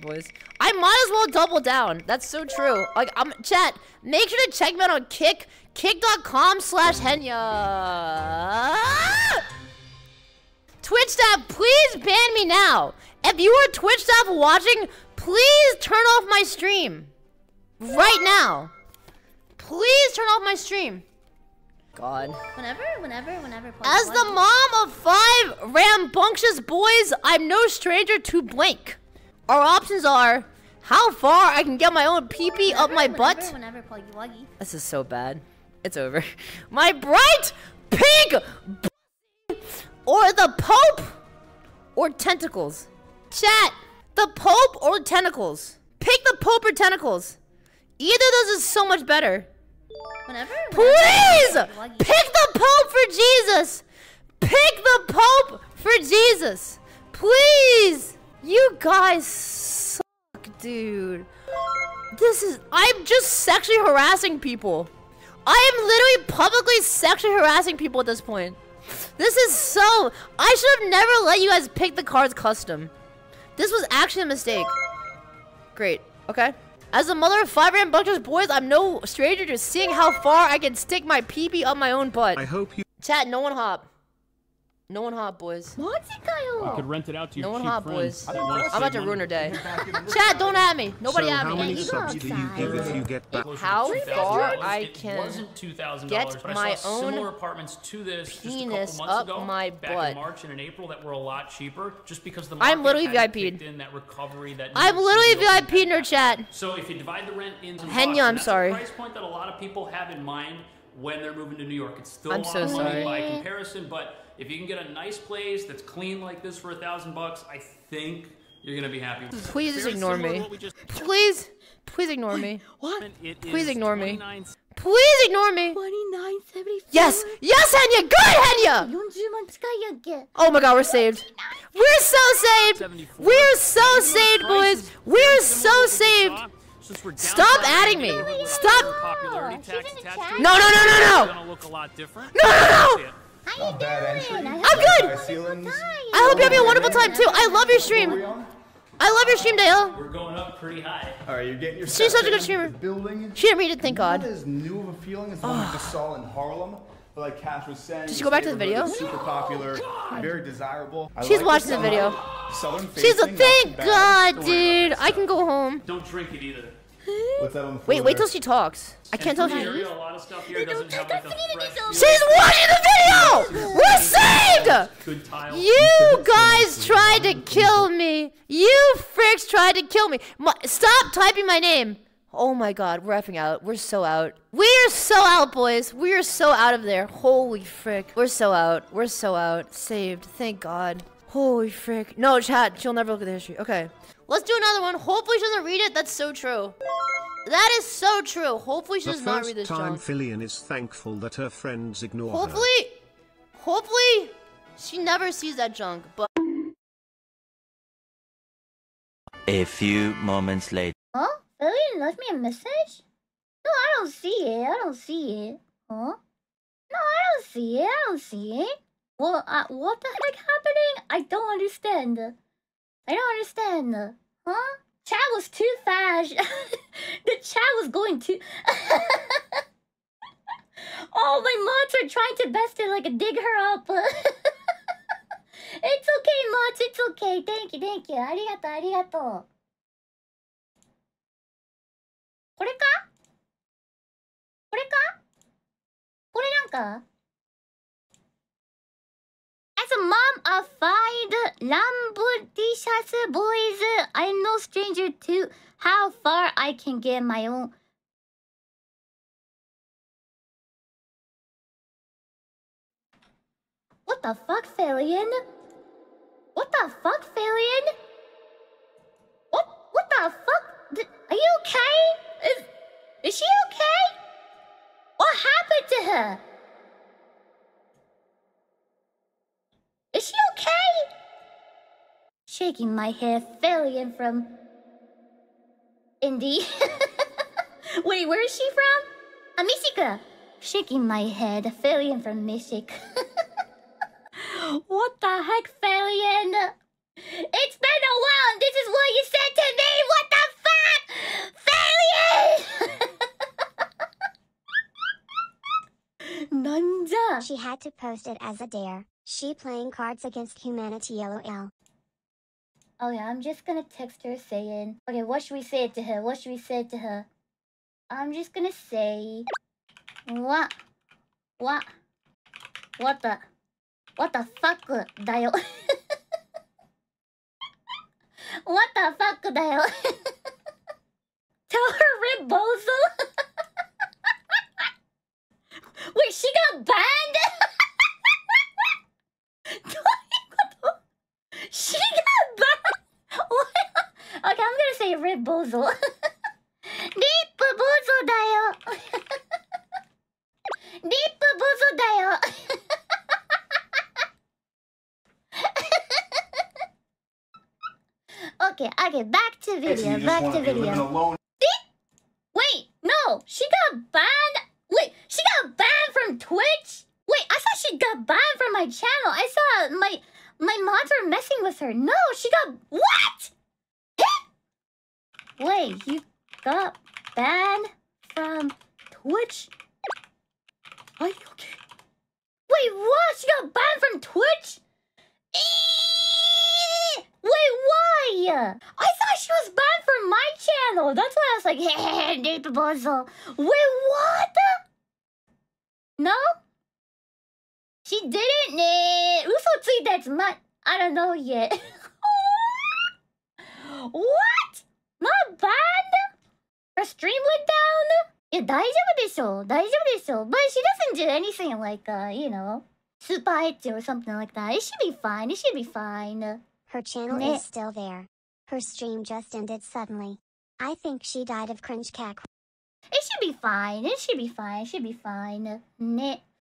boys. I might as well double down. That's so true. Like, I'm chat. Make sure to check me out on Kick, kick.com slash Henya. Twitch staff, please ban me now. If you are Twitch staff watching, please turn off my stream. Right now. Please turn off my stream. God. Whenever, whenever, whenever. As the mom of five rambunctious boys, I'm no stranger to blank. Our options are how far I can get my own pee-pee up my butt. This is so bad. It's over. My bright pink or the Pope or tentacles. Chat, the Pope or tentacles. Pick the Pope or tentacles. Either of those is so much better. Whenever. Please whenever, pick the Pope for Jesus. Pick the Pope for Jesus. Please. You guys suck, dude. This is. I'm just sexually harassing people. I am literally publicly sexually harassing people at this point. This is so. I should have never let you guys pick the cards custom. This was actually a mistake. Great. Okay. As a mother of five rambunctious boys, I'm no stranger to seeing how far I can stick my pee-pee up my own butt. I hope you. Chat, no one hop. No one hop, boys. You could rent it out to your No one cheap friends. boys. I'm about to ruin her day. Chat, don't at me. Nobody so at how me. many subs do you give if you get back? How far. I can wasn't two thousand get dollars, but I my own apartments to this just a penis couple up ago, my back butt. in March and in April that were a lot cheaper, just because the I'm literally hadn't VIP'd. in that recovery that I'm literally City opened VIP in her chat. So if you divide the rent into Henya, I'm sorry. price point that a lot of people have in mind when they're moving to New York. It's still I'm on so money sorry. by comparison, but if you can get a nice place that's clean like this for a thousand bucks, I think you're gonna be happy. Please just ignore me. Please, please ignore me. What? Please ignore me. Please ignore me. Twenty-nine seventy-four. Yes, yes, Henya, good Henya. Oh my God, we're saved. We're so saved. We're so saved, boys. We're so saved saw. Since we're Stop downsizing adding me. it, Stop. have Popularity She's in the chat. No, no, no, no, no. gonna look a lot different. No, no, no. How you doing? I I'm hope good. you're Ceilings. tired. I hope you're having a wonderful time too. I love your stream. I love your stream, Dale. We're going up pretty high. All right, you're getting your. She's such a good streamer. Building. She didn't read it, thank God. as new of a feeling as the one we just saw in Harlem. But like Cash was saying, Did she go back to the video? Super popular, oh, very desirable. I She's like watching the sun- video. Southern She's a thank. God, dude. I can go home. Don't drink it either. What's that on the floor Wait, wait till she talks. I can't tell if And she. for a lot of stuff here doesn't have like a. She's watching the video. We're saved. Good tile. You guys tried to kill me. You freaks tried to kill me. My, stop typing my name. Oh my god, we're effing out. We're so out. We are so out, boys. We are so out of there. Holy frick. We're so out. We're so out. Saved. Thank God. Holy frick. No, chat. She'll never look at the history. Okay. Let's do another one. Hopefully she doesn't read it. That's so true. That is so true. Hopefully she The does not read first this time junk. Filian is thankful that her friends ignore her. Hopefully, hopefully, she never sees that junk. But A few moments later. Huh? Filian left me a message? No, I don't see it. I don't see it. Huh? No, I don't see it. I don't see it. Well, uh, what the heck happening? I don't understand. I don't understand. Huh? Chat was too fast. the chat was going too. oh, my mods are trying to best to like dig her up. it's okay, mods. It's okay. Thank you, thank you. ありがとう、ありがとう。これかこれかこれなんか a mom of five lambudicious boys, I'm no stranger to how far I can get my own. What the fuck, Filian? What the fuck, Filian? Shaking my head, Filian from Indy. Wait, where is she from? Amisika. Shaking my head, Filian from Michigan. what the heck, Filian? It's been a while and this is what you said to me! What the fuck? Failure! Nanja! She had to post it as a dare. She playing cards against humanity lol. Oh yeah, I'm just gonna text her saying, okay, what should we say to her? What should we say to her? I'm just gonna say, what, what, what the, what the fuck だよ。what the fuck だよ。Tell her Rip Bozo. Rip Bozo. リップボゾだよ。リップボゾだよ。okay, okay, back to Okay, so video, you just back want to to be living video. alone. Wait, no, she got banned. Wait, she got banned from Twitch. Wait, I thought she got banned from my channel. I saw my my mods were messing with her. No, she got what? Wait, you got banned from Twitch? Are you okay? Wait, what? You got banned from Twitch? Wait, why? I thought she was banned from my channel. That's why I was like, hey, hey, proposal. Wait, what? No? She didn't. Eh? Uso that's my. I don't know yet. what? Not bad? Her stream went down? いや、大丈夫でしょ。大丈夫でしょ。But she doesn't do anything like, uh, you know, super edgy or something like that. It should be fine. It should be fine. Her channel Meh. is still there. Her stream just ended suddenly. I think she died of cringe cack. It should be fine. It should be fine. It should be fine. ね。